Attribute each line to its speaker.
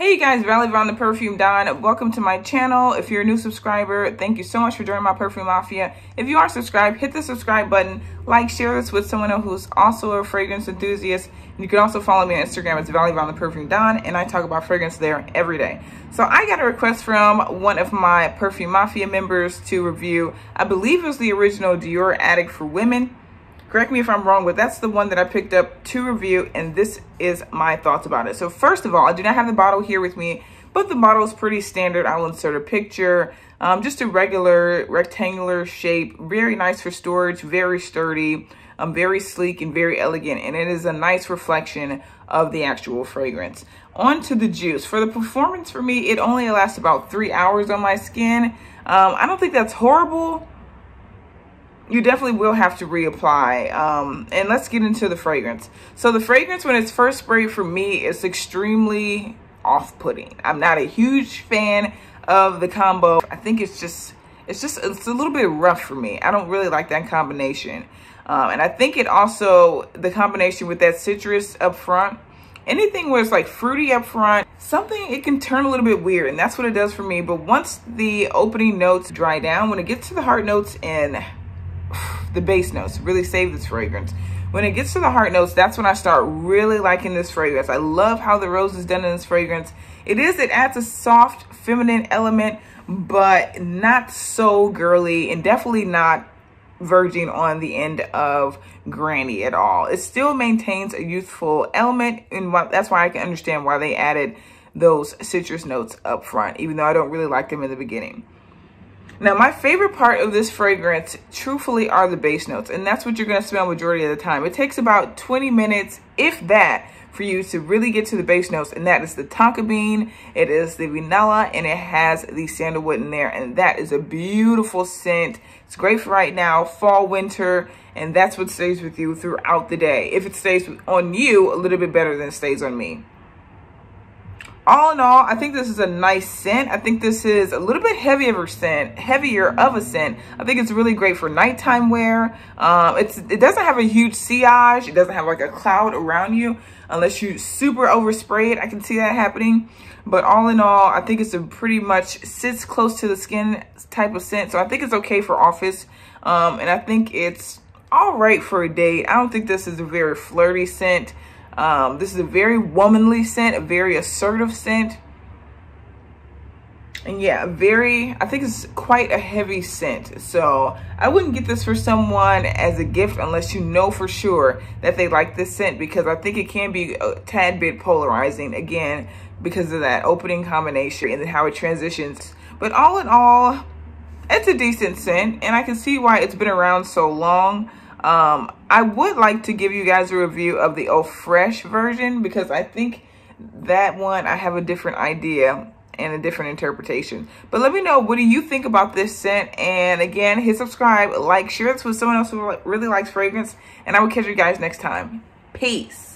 Speaker 1: Hey you guys, Vallivon the Perfume Don. Welcome to my channel. If you're a new subscriber, thank you so much for joining my Perfume Mafia. If you are subscribed, hit the subscribe button, like, share this with someone who's also a fragrance enthusiast. You can also follow me on Instagram. It's Vallivon the Perfume Don, and I talk about fragrance there every day. So I got a request from one of my Perfume Mafia members to review, I believe it was the original Dior Addict for Women. Correct me if I'm wrong, but that's the one that I picked up to review, and this is my thoughts about it. So first of all, I do not have the bottle here with me, but the bottle is pretty standard. I will insert a picture. Um, just a regular rectangular shape, very nice for storage, very sturdy, um, very sleek and very elegant, and it is a nice reflection of the actual fragrance. On to the juice. For the performance for me, it only lasts about three hours on my skin. Um, I don't think that's horrible you definitely will have to reapply. Um, and let's get into the fragrance. So the fragrance, when it's first sprayed for me, is extremely off-putting. I'm not a huge fan of the combo. I think it's just, it's just, it's a little bit rough for me. I don't really like that combination. Um, and I think it also, the combination with that citrus up front, anything where it's like fruity up front, something, it can turn a little bit weird. And that's what it does for me. But once the opening notes dry down, when it gets to the heart notes and the base notes, really save this fragrance. When it gets to the heart notes, that's when I start really liking this fragrance. I love how the rose is done in this fragrance. It is, it adds a soft feminine element, but not so girly and definitely not verging on the end of granny at all. It still maintains a youthful element and that's why I can understand why they added those citrus notes up front, even though I don't really like them in the beginning. Now, my favorite part of this fragrance, truthfully, are the base notes. And that's what you're going to smell majority of the time. It takes about 20 minutes, if that, for you to really get to the base notes. And that is the tonka bean, it is the vanilla, and it has the sandalwood in there. And that is a beautiful scent. It's great for right now, fall, winter, and that's what stays with you throughout the day. If it stays on you, a little bit better than it stays on me all in all, I think this is a nice scent. I think this is a little bit heavier scent, heavier of a scent. I think it's really great for nighttime wear. Um, it's It doesn't have a huge sillage. It doesn't have like a cloud around you unless you super overspray it. I can see that happening. But all in all, I think it's a pretty much sits close to the skin type of scent. So I think it's okay for office. Um, and I think it's all right for a date. I don't think this is a very flirty scent. Um, this is a very womanly scent, a very assertive scent. And yeah, very, I think it's quite a heavy scent. So I wouldn't get this for someone as a gift unless you know for sure that they like this scent because I think it can be a tad bit polarizing again because of that opening combination and how it transitions. But all in all, it's a decent scent and I can see why it's been around so long. Um, I would like to give you guys a review of the Eau Fraîche version because I think that one I have a different idea and a different interpretation. But let me know, what do you think about this scent? And again, hit subscribe, like, share this with someone else who really likes fragrance. And I will catch you guys next time. Peace.